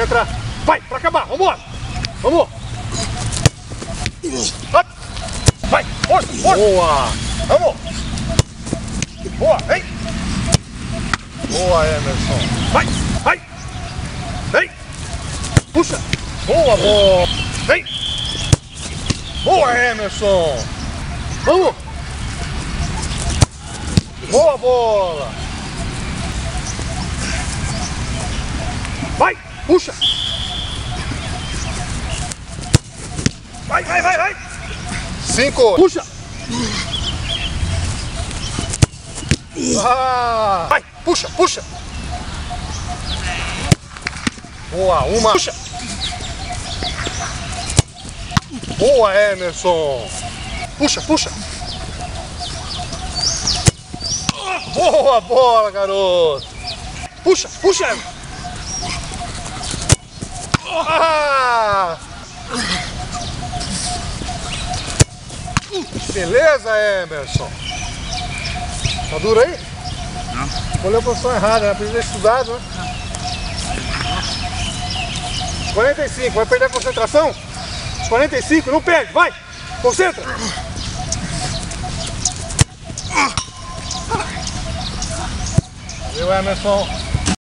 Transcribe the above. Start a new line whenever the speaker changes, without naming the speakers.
Entra. Vai, pra acabar. Vambora. Vamos. Up. Vai, força, força. Boa. Vamos. Boa, vem.
Boa, Emerson.
Vai, vai. Vem. Puxa. Boa, boa. Vem.
Boa, Emerson.
Vamos.
Boa bola.
Vai, puxa. Vai, vai, vai, vai.
Cinco.
Puxa.
Ah,
Vai, puxa, puxa.
boa, uma.
Puxa.
Boa, Emerson.
Puxa, puxa.
Boa bola, garoto.
Puxa, puxa.
Ah! Beleza, Emerson. Tá duro aí? Não. Escolheu a posição errada, né? Precisa ter estudado, né?
45, vai perder a concentração? 45, não perde, vai. Concentra.
Valeu, Emerson.